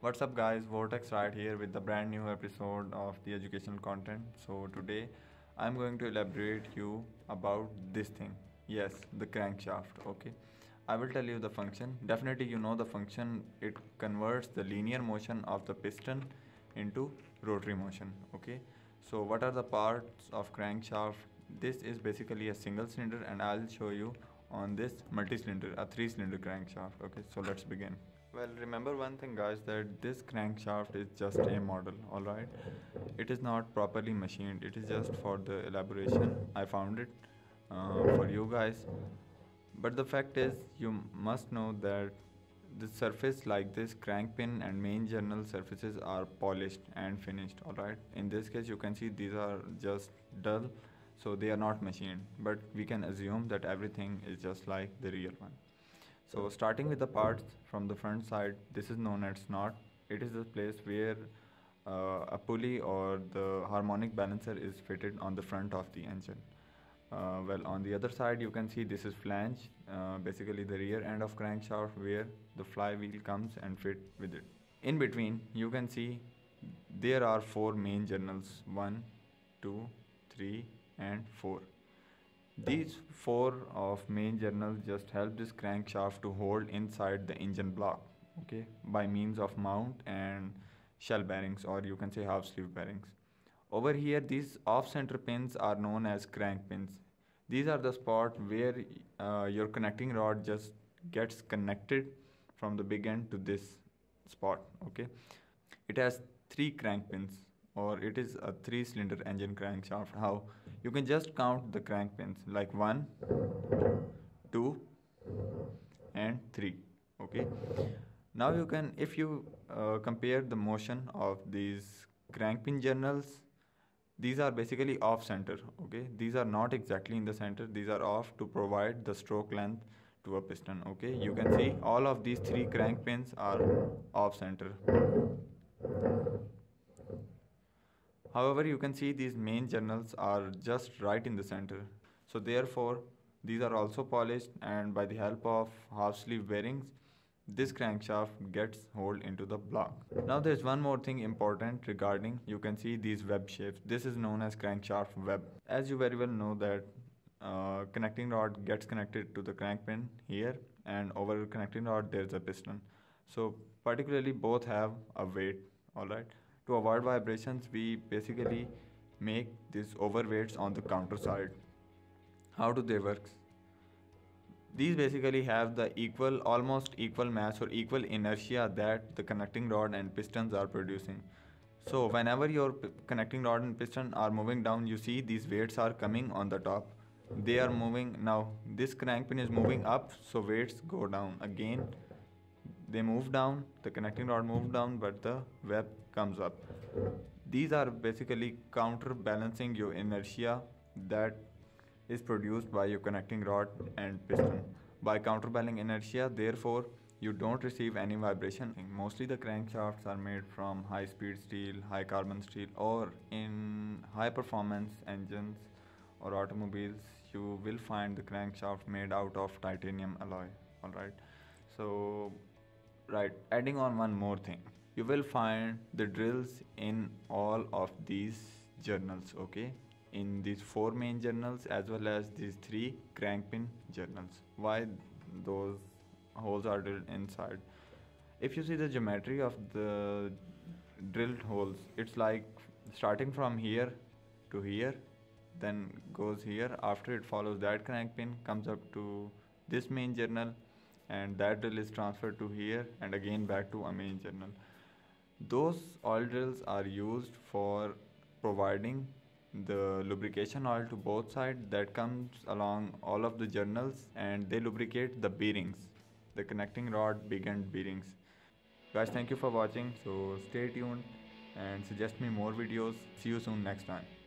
What's up guys, Vortex Ride here with the brand new episode of the educational content. So today I'm going to elaborate you about this thing. Yes, the crankshaft, okay. I will tell you the function. Definitely you know the function. It converts the linear motion of the piston into rotary motion, okay. So what are the parts of crankshaft? This is basically a single cylinder and I'll show you on this multi-cylinder a three cylinder crankshaft okay so let's begin well remember one thing guys that this crankshaft is just a model alright it is not properly machined. It is just for the elaboration. I found it uh, for you guys. But the fact is you must know that the surface like this crank pin and main journal surfaces are polished and finished alright in this case you can see these are just dull so they are not machined. But we can assume that everything is just like the real one so starting with the parts from the front side this is known as snot it is the place where uh, a pulley or the harmonic balancer is fitted on the front of the engine. Uh, well on the other side you can see this is flange uh, basically the rear end of crankshaft where the flywheel comes and fit with it. In between you can see there are four main journals one two three and 4. These four of main journals just help this crankshaft to hold inside the engine block okay by means of mount and shell bearings or you can say half sleeve bearings. Over here these off center pins are known as crank pins. These are the spot where uh, your connecting rod just gets connected from the big end to this spot okay. It has three crank pins or it is a three cylinder engine crankshaft how you can just count the crank pins like one two and three okay? Now you can if you uh, compare the motion of these crank pin journals these are basically off center okay? These are not exactly in the center these are off to provide the stroke length to a piston okay? You can see all of these three crank pins are off center However, you can see these main journals are just right in the center. So therefore, these are also polished and by the help of half sleeve bearings, this crankshaft gets hold into the block. Now there's one more thing important regarding you can see these web shapes. This is known as crankshaft web. As you very well know that uh, connecting rod gets connected to the crank pin here and over connecting rod there's a piston. So particularly both have a weight alright to avoid vibrations we basically make these overweights on the counter side. How do they work? These basically have the equal almost equal mass or equal inertia that the connecting rod and pistons are producing. So whenever your connecting rod and piston are moving down you see these weights are coming on the top. They are moving now this crank pin is moving up so weights go down. Again they move down the connecting rod moves down but the web comes up. These are basically counterbalancing your inertia that is produced by your connecting rod and piston. By counterbalancing inertia therefore you don't receive any vibration. Mostly the crankshafts are made from high speed steel high carbon steel or in high performance engines or automobiles. You will find the crankshaft made out of titanium alloy all right? So right adding on one more thing. You will find the drills in all of these journals okay? In these four main journals as well as these three crank pin journals. Why those holes are drilled inside? If you see the geometry of the drilled holes it's like starting from here to here then goes here. After it follows that crank pin comes up to this main journal and that drill is transferred to here and again back to a main journal. Those oil drills are used for providing the lubrication oil to both sides that comes along all of the journals and they lubricate the bearings, the connecting rod, big end bearings. Guys, thank you for watching. So stay tuned and suggest me more videos. See you soon next time.